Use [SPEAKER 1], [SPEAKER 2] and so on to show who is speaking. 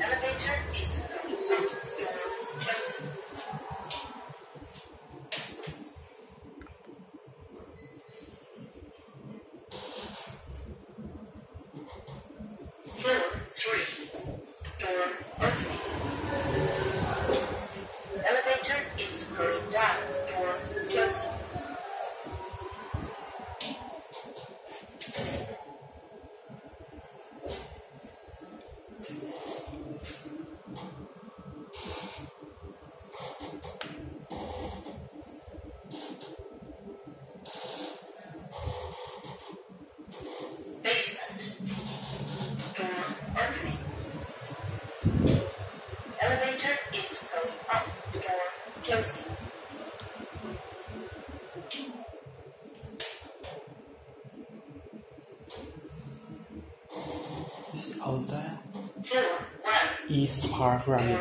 [SPEAKER 1] Elevator is
[SPEAKER 2] This outside
[SPEAKER 1] Floor one.
[SPEAKER 2] Is Park
[SPEAKER 1] opening.